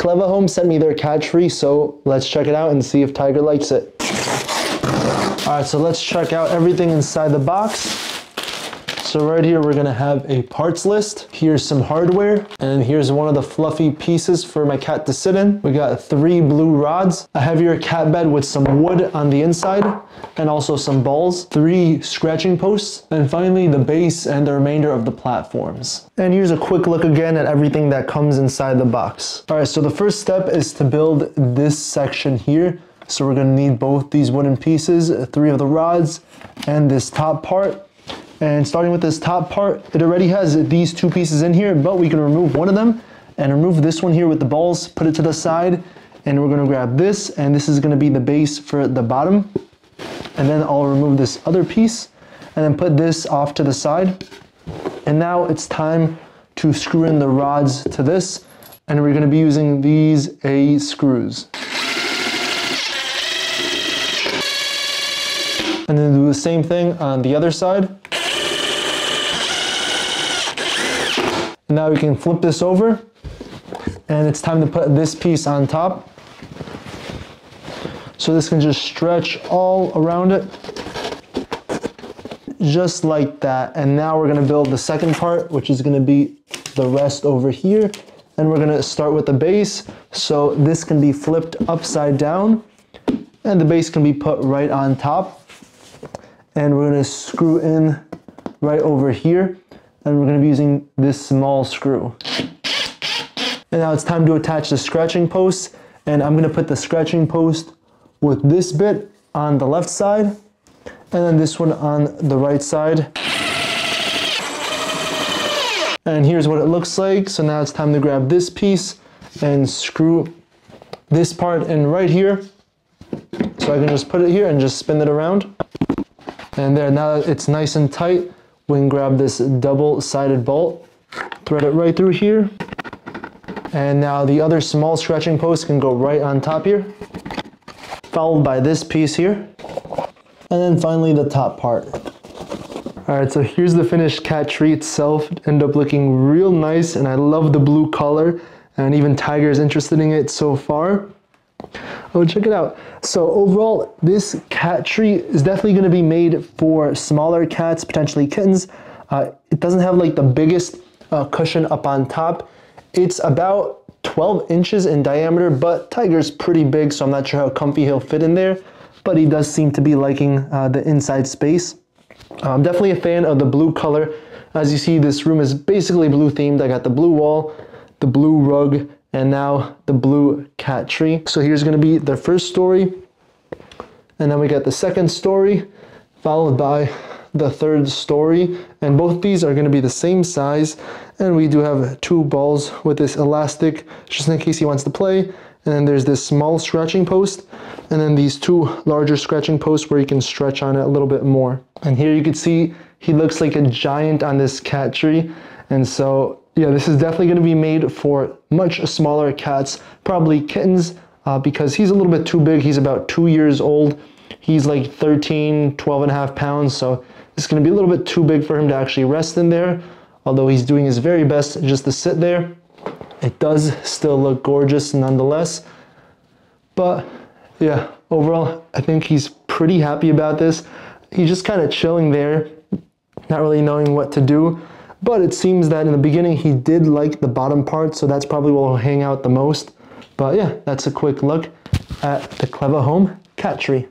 ClevaHome sent me their cat tree, so let's check it out and see if Tiger likes it. All right, so let's check out everything inside the box. So right here, we're gonna have a parts list. Here's some hardware, and here's one of the fluffy pieces for my cat to sit in. We got three blue rods, a heavier cat bed with some wood on the inside, and also some balls, three scratching posts, and finally the base and the remainder of the platforms. And here's a quick look again at everything that comes inside the box. All right, so the first step is to build this section here. So we're gonna need both these wooden pieces, three of the rods, and this top part. And starting with this top part, it already has these two pieces in here, but we can remove one of them and remove this one here with the balls, put it to the side, and we're gonna grab this, and this is gonna be the base for the bottom. And then I'll remove this other piece, and then put this off to the side. And now it's time to screw in the rods to this, and we're gonna be using these A screws. And then do the same thing on the other side. Now we can flip this over and it's time to put this piece on top. So this can just stretch all around it just like that. And now we're gonna build the second part, which is gonna be the rest over here. And we're gonna start with the base. So this can be flipped upside down and the base can be put right on top. And we're gonna screw in right over here and we're going to be using this small screw. And now it's time to attach the scratching post and I'm going to put the scratching post with this bit on the left side and then this one on the right side. And here's what it looks like. So now it's time to grab this piece and screw this part in right here. So I can just put it here and just spin it around. And there, now it's nice and tight, we can grab this double-sided bolt, thread it right through here, and now the other small scratching post can go right on top here, followed by this piece here, and then finally the top part. All right, so here's the finished cat tree itself. It ended up looking real nice, and I love the blue color, and even Tiger is interested in it so far. Oh, check it out. So overall, this cat tree is definitely going to be made for smaller cats, potentially kittens. Uh, it doesn't have like the biggest uh, cushion up on top. It's about 12 inches in diameter, but Tiger's pretty big, so I'm not sure how comfy he'll fit in there, but he does seem to be liking uh, the inside space. I'm definitely a fan of the blue color. As you see, this room is basically blue themed. I got the blue wall, the blue rug, and now the blue cat tree. So here's gonna be the first story, and then we got the second story, followed by the third story, and both these are gonna be the same size, and we do have two balls with this elastic, just in case he wants to play, and then there's this small scratching post, and then these two larger scratching posts where you can stretch on it a little bit more. And here you can see he looks like a giant on this cat tree, and so yeah, this is definitely going to be made for much smaller cats, probably kittens, uh, because he's a little bit too big. He's about two years old. He's like 13, 12 and a half pounds, so it's going to be a little bit too big for him to actually rest in there, although he's doing his very best just to sit there. It does still look gorgeous nonetheless, but yeah, overall, I think he's pretty happy about this. He's just kind of chilling there, not really knowing what to do. But it seems that in the beginning he did like the bottom part, so that's probably where he'll hang out the most. But yeah, that's a quick look at the ClevaHome cat tree.